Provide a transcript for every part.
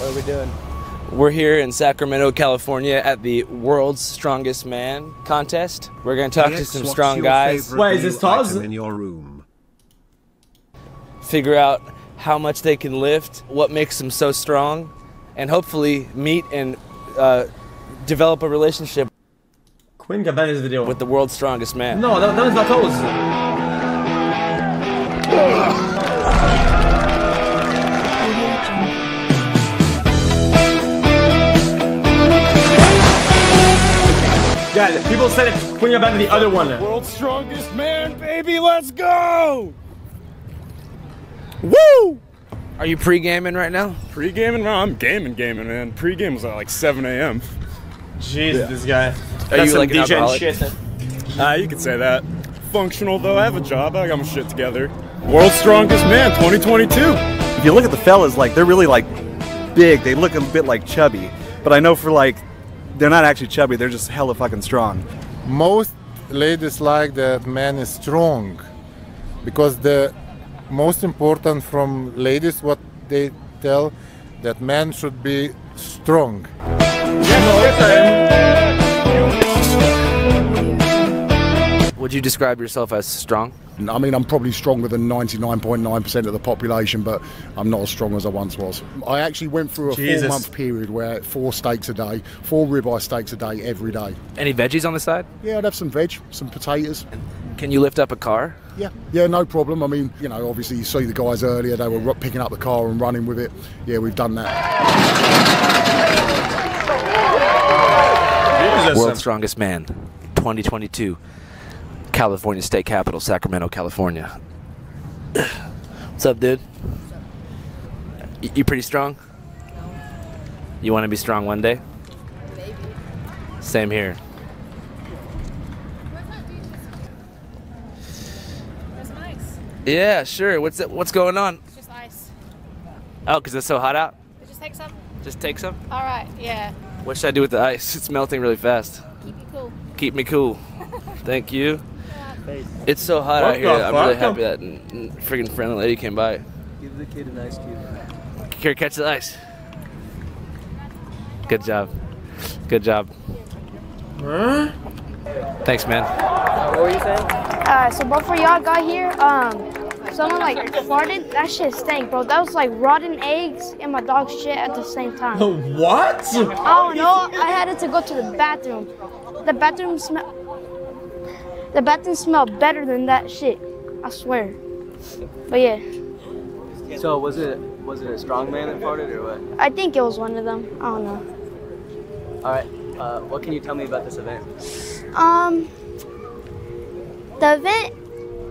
What are we doing? We're here in Sacramento, California at the World's Strongest Man contest. We're going to talk to some strong guys. Wait, is this Taz? in your room? Figure out how much they can lift, what makes them so strong, and hopefully meet and uh, develop a relationship Quinn Queen Gabene's video. with the world's strongest man. No, that, was not Taz. Yeah, people said it. back Gabene the other one. World's strongest man, baby. Let's go. Woo! Are you pre-gaming right now? Pre-gaming? No, I'm gaming, gaming, man. Pre-game was at like 7 a.m. Jeez, this guy. Are That's you some like DJ alcoholic? shit. Ah, you could say that. Functional though. I have a job. I got my shit together. World's strongest man, 2022. if you look at the fellas, like they're really like big. They look a bit like chubby, but I know for like they're not actually chubby. They're just hella fucking strong. most ladies like that man is strong because the most important from ladies what they tell that man should be strong Would you describe yourself as strong? I mean, I'm probably stronger than 99.9% of the population, but I'm not as strong as I once was. I actually went through a Jesus. four month period where four steaks a day, four ribeye steaks a day every day. Any veggies on the side? Yeah, I'd have some veg, some potatoes. Can you lift up a car? Yeah, yeah, no problem. I mean, you know, obviously you see the guys earlier, they were picking up the car and running with it. Yeah, we've done that. World's Strongest Man, 2022, California State Capital, Sacramento, California. What's up, dude? Y- You pretty strong? You want to be strong one day? Maybe. Same here. Yeah, sure. What's it, what's going on? It's just ice. Oh, cause it's so hot out. You just take some? Just take some. All right. Yeah. What should I do with the ice? It's melting really fast. Keep you cool. Keep me cool. Thank you. It's so hot What out here. I'm really happy that n- n- friggin' friendly lady came by. Give the kid an ice cube. Here, catch the ice. Good job. Good job. Thanks, man. What were you saying? Uh, so before y'all got here, um, someone like farted. That shit stank, bro. That was like rotten eggs and my dog's shit at the same time. What? I don't know. I had to go to the bathroom. The bathroom smell. The bathroom smelled better than that shit. I swear. But yeah, So was it was it a strong man that farted or what? I think it was one of them. I don't know. All right. Uh, what can you tell me about this event? Um, the event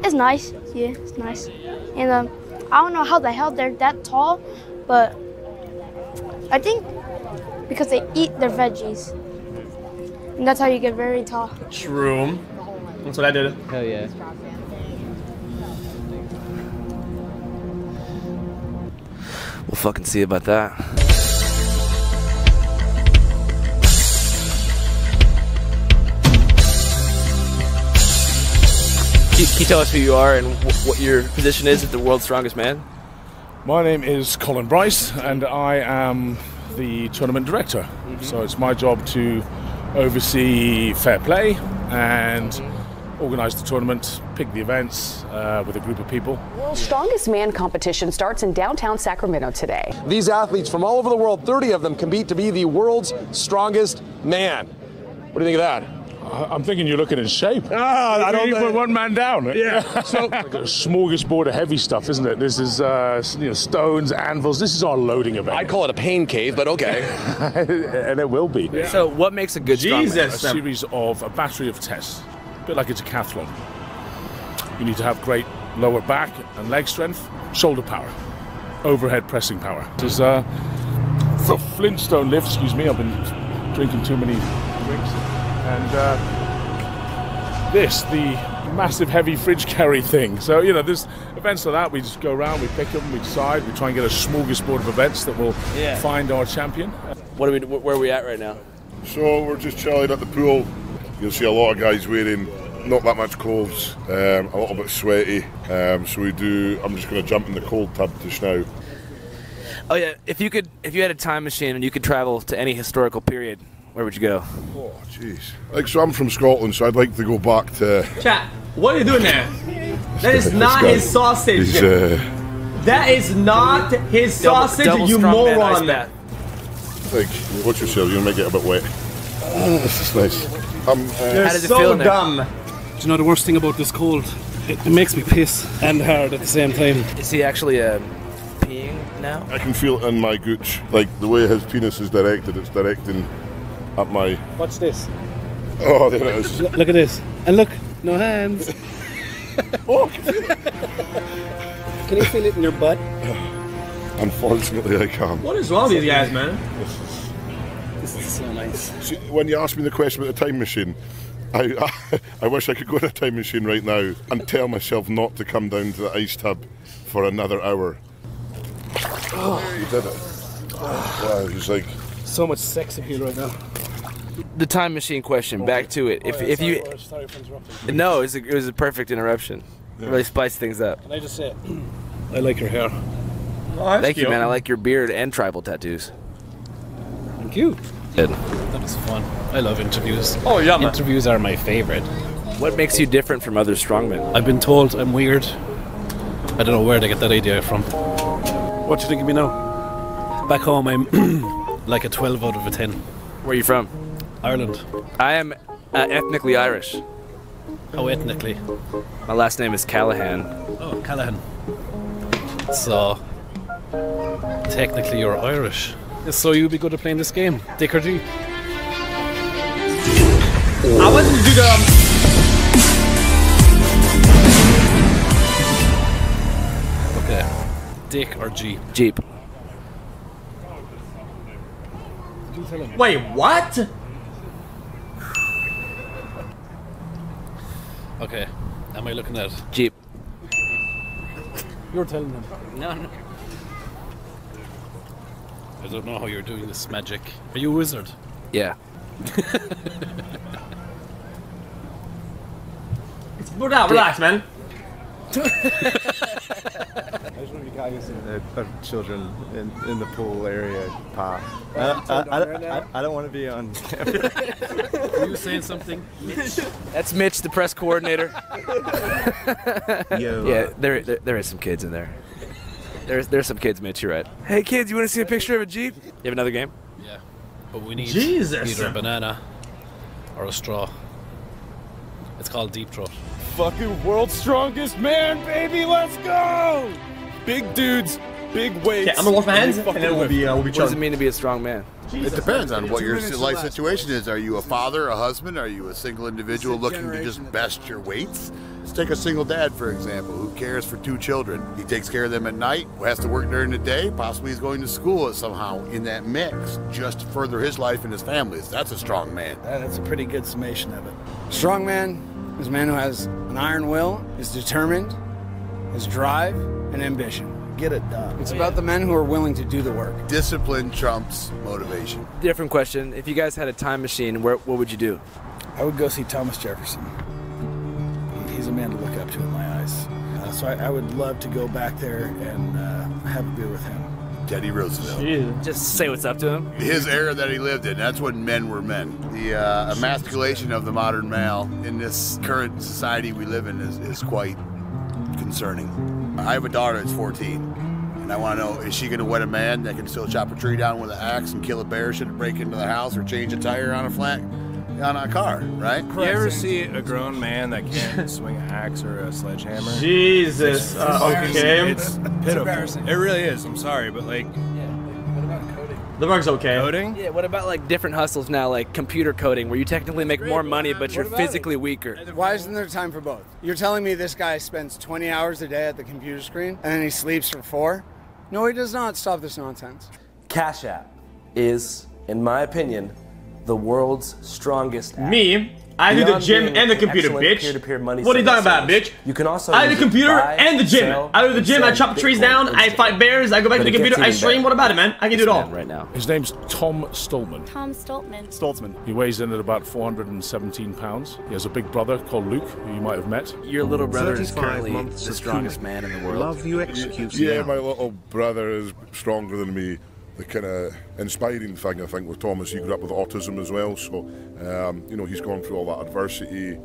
is nice. Yeah, it's nice. And um, I don't know how the hell they're that tall, but I think because they eat their veggies, and that's how you get very tall. Shroom. That's what I did. Hell yeah. We'll fucking see about that. Can you, tell us who you are and what your position is at the World's Strongest Man? My name is Colin Bryce, and I am the tournament director. Mm-hmm. So it's my job to oversee fair play and mm-hmm. Organise the tournament, pick the events uh, with a group of people. World's Strongest Man competition starts in downtown Sacramento today. These athletes from all over the world, 30 of them, compete to be the world's strongest man. What do you think of that? I- I'm thinking you're looking in shape. Ah, I don't you think- put one man down. Yeah. So like a smorgasbord of heavy stuff, isn't it? This is uh, you know, stones, anvils. This is our loading event. I'd call it a pain cave, but okay. and it will be. So, what makes a good strongman? a series of a battery of tests, a bit like it's a decathlon. You need to have great lower back and leg strength, shoulder power, overhead pressing power. There's uh, the Flintstone lift. Excuse me, I've been drinking too many drinks, and uh, this the massive heavy fridge carry thing. So you know, there's events like that. We just go around, we pick them, we decide, we try and get a smorgasbord of events that will Yeah. find our champion. What are we? Where are we at right now? So we're just chilling at the pool. You'll see a lot of guys wearing not that much clothes, um, a little bit sweaty. Um, so we do. I'm just going to jump in the cold tub just now. Oh yeah, if you could, if you had a time machine and you could travel to any historical period, where would you go? Oh, jeez. Like, so I'm from Scotland, so I'd like to go back to. Chat, what are you doing there? That is not guy. his sausage. He's, uh, That is not his Double- sausage, double you strong man ice moron. bath. like, watch yourself, you'll make it a bit wet. Oh, this is nice. I'm, uh, You're so dumb. Do you know the worst thing about this cold? It, it makes me piss and hard at the same time. Is he actually uh, peeing now? I can feel it in my gooch. Like, the way his penis is directed, it's directing at my. Watch this. Oh, there it is. Look, look at this. And look, no hands. oh, Can you feel it in your butt? Unfortunately, I can't. What is wrong with these guys, man? This is so nice. See, when you asked me the question about the time machine, I, I wish I could go in a time machine right now and tell myself not to come down to the ice tub for another hour. Oh, you did it. Wow, it was like, So much sex appeal right now. The time machine question. Back to it. If Oh, yeah, if sorry, you sorry for interrupting. no, it was a, it was a perfect interruption. Really spiced things up. Can I just say, I like your hair. Thank you, man. I like your beard and tribal tattoos. Thank you. Good. That was fun. I love interviews. Oh, yeah, man. Interviews are my favorite. What makes you different from other strongmen? I've been told I'm weird. I don't know where they get that idea from. What do you think of me now? Back home, I'm like a 12 out of a 10. Where are you from? Ireland. I am uh, ethnically Irish. How ethnically? My last name is Callaghan. Oh, Callaghan. So, technically you're Irish. So you'd be good at playing this game, Dick or G? I wanted to do the. Okay. Dick or G? Jeep. Wait, what? Okay. Am I looking at Jeep. You're telling them. No, no. I don't know how you're doing this magic. Are you a wizard? Yeah. Relax, relax, man. I just want to be cognizant of, of children in, in the pool area path. I, I, I, I, I don't want to be on camera. Are you saying something? That's Mitch, the press coordinator. Yo. Yeah, there, there there is some kids in there. There's there's some kids, Mitch. You're right. Hey kids, you want to see a picture of a Jeep? You have another game? Yeah. But we need Jesus. either a banana or a straw. It's called deep throat. Fucking world's strongest man, baby. Let's go. Big dudes, big weights. Okay, I'm gonna wash my hands and and then we'll be uh, we'll be What does it mean to be a strong man? It depends on what your life situation is. Are you a father, a husband? Are you a single individual looking to just best your weights? Let's take a single dad, for example, who cares for two children. He takes care of them at night, has to work during the day, possibly he's going to school somehow in that mix, just to further his life and his family's. That's a strong man. That's a pretty good summation of it. Strong man is a man who has an iron will, is determined, has drive, and ambition. Get it done. It's about the men who are willing to do the work. Discipline trumps motivation. Different question. If you guys had a time machine, where what would you do? I would go see Thomas Jefferson. He's a man to look up to in my eyes. Uh, so I, I would love to go back there and uh, have a beer with him. Teddy Roosevelt. Just say what's up to him. His era that he lived in, that's when men were men. The uh, emasculation of the modern male in this current society we live in is, is quite concerning. I have a daughter that's 14, and I want to know is she going to wed a man that can still chop a tree down with an axe and kill a bear, should it break into the house, or change a tire on a flat? On a car, right? You ever see a grown man that can't swing an axe or a sledgehammer? Jesus, It's, uh, okay. It's pitiful. It really is. I'm sorry, but like what about coding? The rug's okay. coding. Yeah. What about like different hustles now, like computer coding, where you technically make more money, but you're physically weaker? Why isn't there time for both? You're telling me this guy spends 20 hours a day at the computer screen and then he sleeps for four? No, he does not. Stop this nonsense. Cash App is, in my opinion, the world's strongest app. Me, I do the gym and the computer, bitch. peer-to-peer money what are you talking sending about, bitch? You can also I do the it computer buy, and the gym. sell, I do the gym. I send chop trees down. I fight bears. I go back But to the computer. I stream. better. What about it, man? I can do it all. right now. His name's Tom Stoltman. Tom Stoltman. Stoltzman. He weighs in at about 417 pounds. He has a big brother called Luke, who you might have met. Your little brother is 35 currently the strongest man in the world. Love you execute Yeah, now. my little brother is stronger than me. The kind of inspiring thing I think with Thomas, he grew up with autism as well, so um, you know he's gone through all that adversity.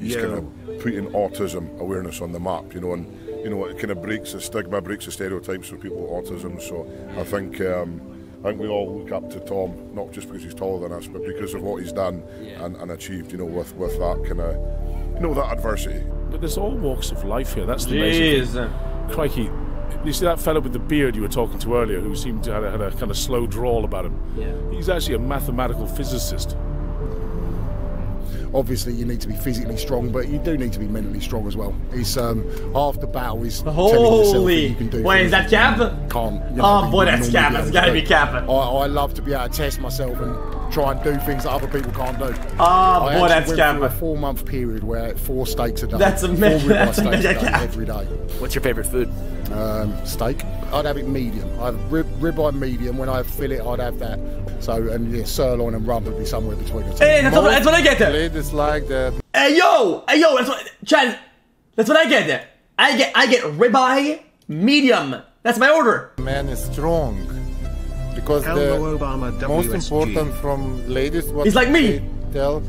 He's Yeah. kind of putting autism awareness on the map, you know, and you know it kind of breaks the stigma, breaks the stereotypes for people with autism. So I think um, I think we all look up to Tom, not just because he's taller than us, but because of what he's done and, and achieved, you know, with with that kind of you know that adversity. But there's all walks of life here. That's the amazing thing. Crikey. You see that fellow with the beard you were talking to earlier who seemed to have had a kind of slow drawl about him? Yeah. He's actually a mathematical physicist. Obviously, you need to be physically strong, but you do need to be mentally strong as well. It's um, half the battle is telling yourself that Holy. you can do. Wait, things is that that you cap? Can't. you Oh, boy, that's normally cap. be That's able gotta be do. cap. I, I love to be able to test myself and try and do things that other people can't do. Ah, I boy, that's went a four-month period where four steaks a day. That's a four me- that's a steaks mega a day every day. What's your favorite food? Um, steak. I'd have it medium. I have rib, ribeye medium. When I have fillet, I'd have that. So and yeah, sirloin and rump would be somewhere between the two. Hey, that's what, that's what I get there. Ladies like that. Hey yo, hey yo, that's what Chad. That's what I get there. I get I get ribeye medium. That's my order. Man is strong because Elmo the Obama most important from ladies what He's like me. they tell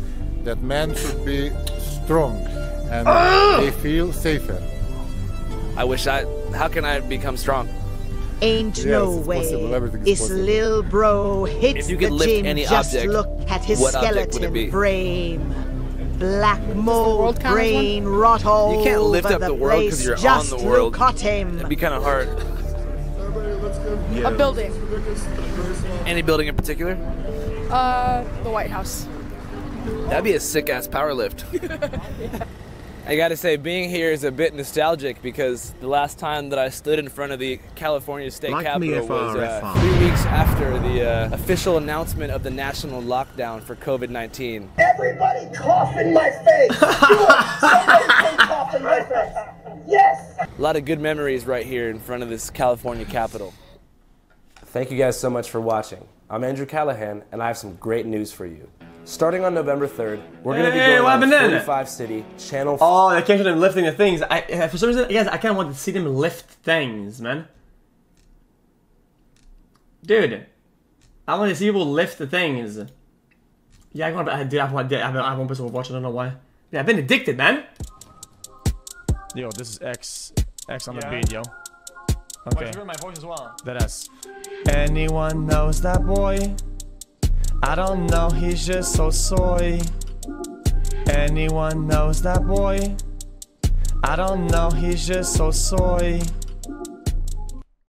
that men should be strong and Ah! they feel safer. I wish I. How can I become strong? Ain't Yes, no way. possible. Everything is This little bro hits If you could the lift gym. any Just object, look at his what object would it skeleton be? frame. Black mold, world brain rot all You can't lift over up the world place. because you're on the world. look at him. It'd be kind of hard. A building. Any building in particular? Uh, the White House. That'd be a sick ass power lift. I gotta say, being here is a bit nostalgic because the last time that I stood in front of the California State Like Capitol was uh, three weeks after the uh, official announcement of the national lockdown for COVID 19. Everybody cough in my face. You want somebody cough in my face. Yes. A lot of good memories right here in front of this California Capitol. Thank you guys so much for watching. I'm Andrew Callaghan, and I have some great news for you. Starting on November 3rd, we're going to be Hey, going what on 45 City Channel. Oh, they can't show them lifting the things. I uh, for some reason, yes, I kind of want to see them lift things, man. Dude, I want to see people lift the things. Yeah, I want. I did. I want. I have, I have one person watching. I don't know why. Yeah, I've been addicted, man. Yo, this is X. X on the beat, yo. Okay. my voice as well. That ass. Anyone knows that boy? I don't know, he's just so soy. Anyone knows that boy? I don't know, he's just so soy.